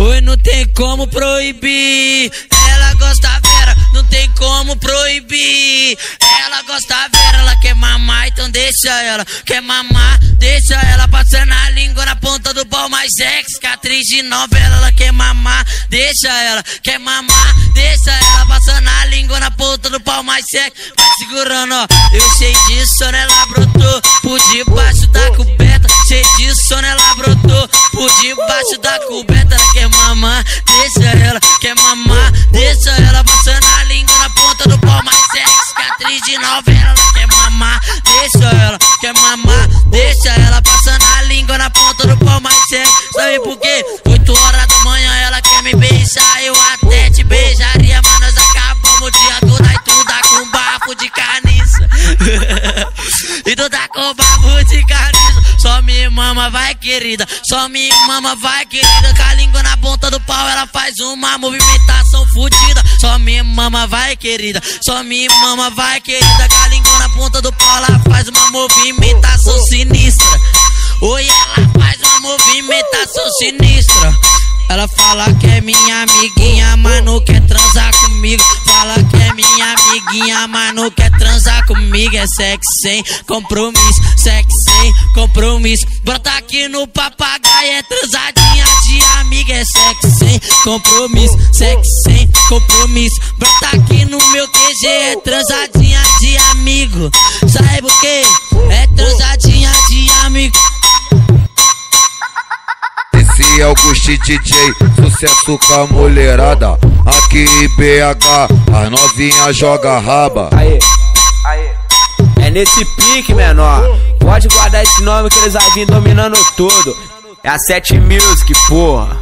Oi, não tem como proibir. Ela gosta vera, não tem como proibir. Ela gosta vera, ela quer mamar, então deixa ela. Quer mamar, deixa ela passando a língua na ponta do pau mais sexy. Que atriz de novela, ela quer mamar, deixa ela. Quer mamar, deixa ela passando a língua na ponta do pau mais sexy. Vai segurando, ó. Eu sei disso, né? Ela brotou por debaixo da coberta. Por debaixo da coberta. Ela quer mamar, deixa ela, quer mamar, deixa ela passando a língua na ponta do pau mais sexy. Que atriz de novela, ela quer mamar, deixa ela, quer mamar, deixa ela passando a língua na ponta do pau mais sexy. Sabe por quê? 8 horas da manhã ela quer me beijar, eu até te beijaria, mas nós acabamos o dia todo tu dá com bafo de carniça. e tu dá com bafo de carniça. Mama, vai querida. Só me mama, vai querida. Com a língua na ponta do pau, ela faz uma movimentação fodida. Só me mama, vai querida. Só me mama, vai querida. Com a língua na ponta do pau, ela faz uma movimentação sinistra. Oi, ela faz uma movimentação sinistra. Ela fala que é minha amiguinha, mas não quer transar comigo. Fala que é minha amiguinha, mas não quer transar comigo. É sexo sem compromisso, sexo sem compromisso. Brota aqui no papagaio, é transadinha de amiga. É sexo sem compromisso, sexo sem compromisso. Brota aqui no meu QG, é transadinha de amigo. Sabe É o Gusti DJ, sucesso com a mulherada. Aqui em BH, as novinhas joga raba. Aê, aê. É nesse pique, menor. Pode guardar esse nome que eles vai vir dominando tudo. É a 7 Music, porra.